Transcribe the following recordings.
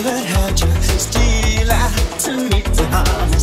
That had you still out to meet the.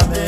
Amén.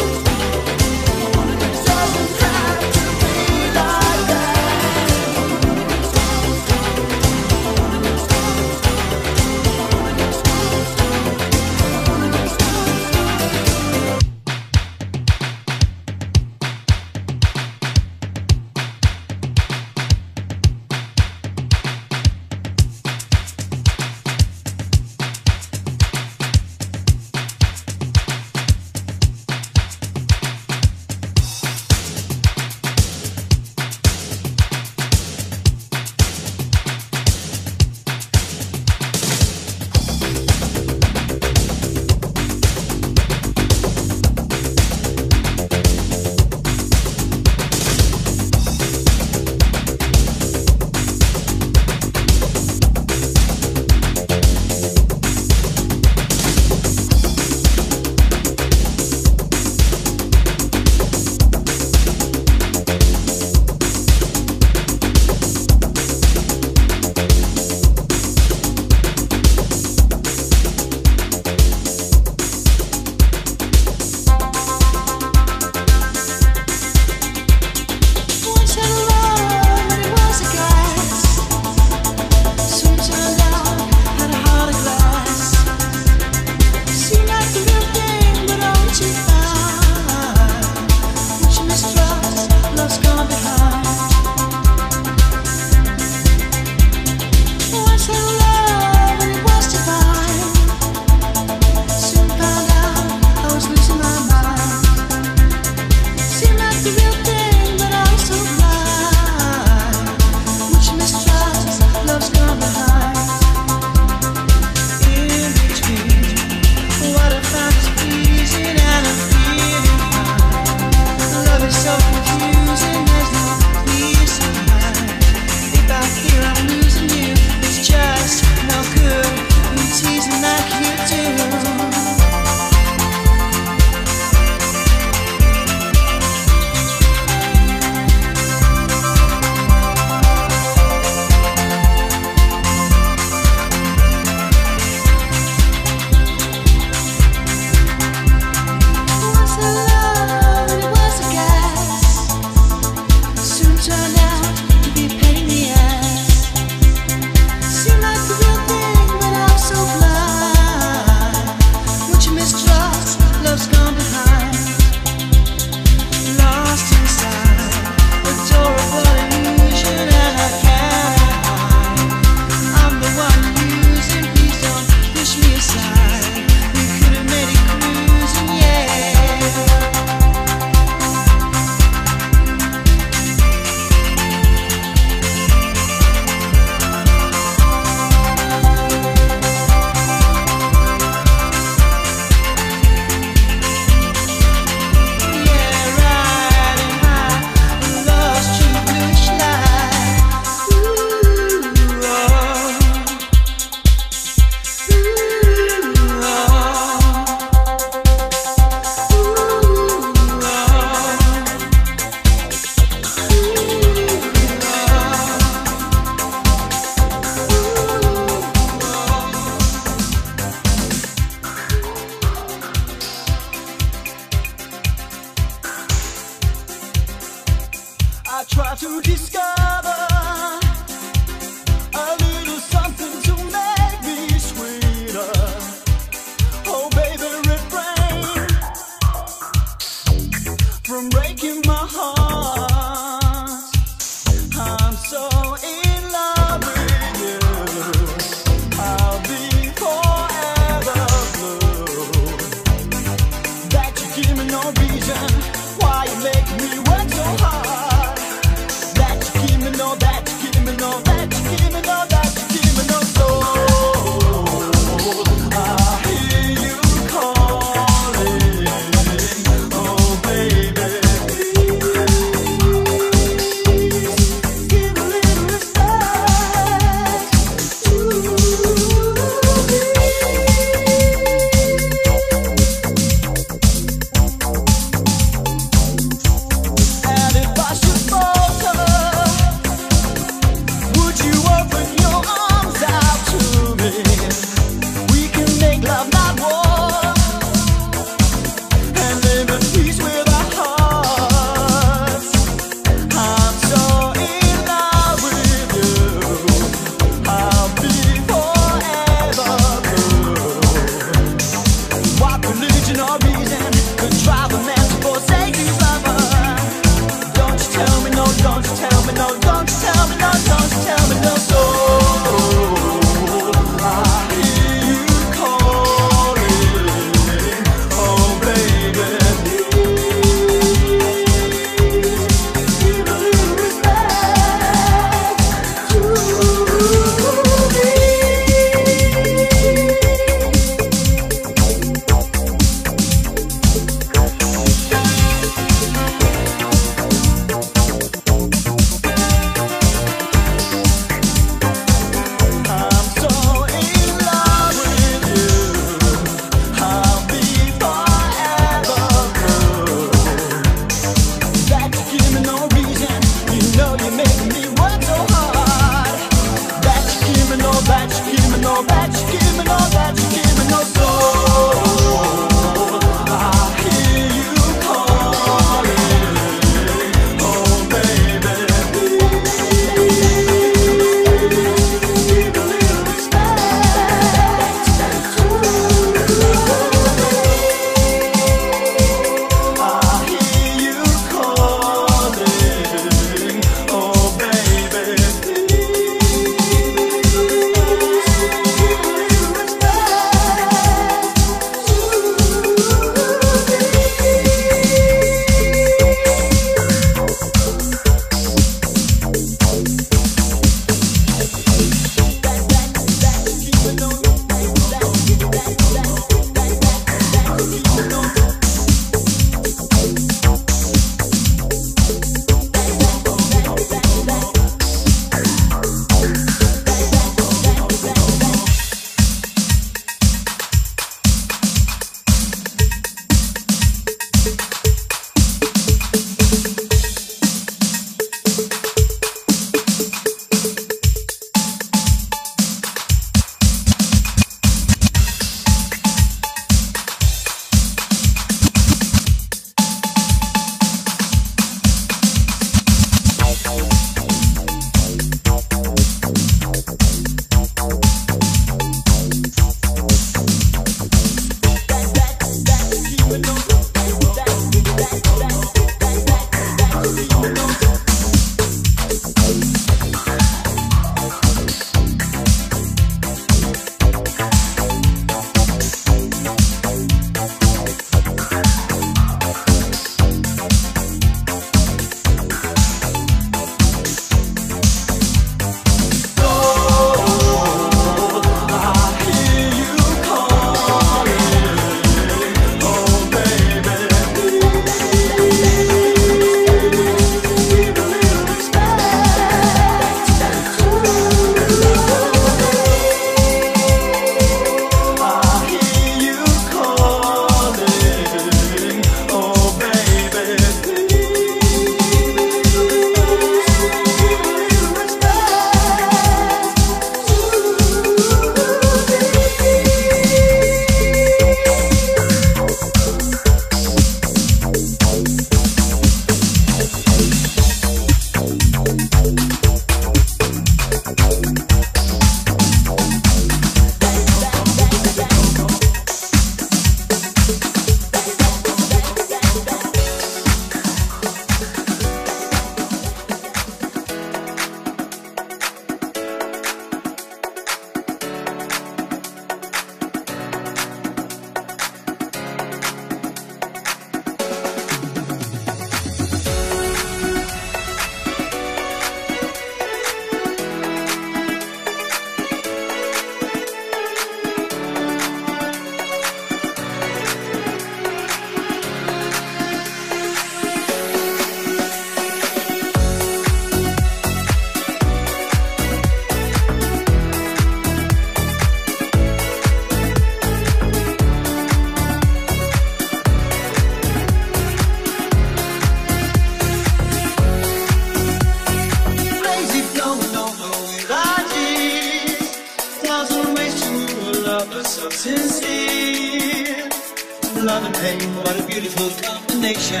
Love and hate, what a beautiful combination.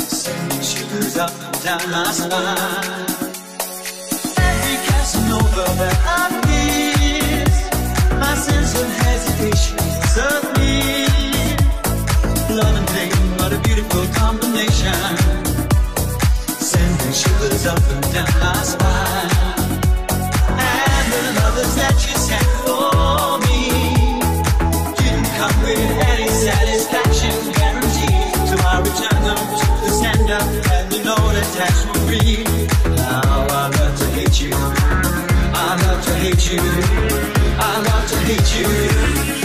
Sending shivers up and down my spine. Every Casanova that I miss, my sense of hesitation of me. Love and hate, what a beautiful combination. Sending shivers up and down my spine. And the lovers that you sent the sender and the will. Now I love to hate you. I love to hate you. I love to hate you.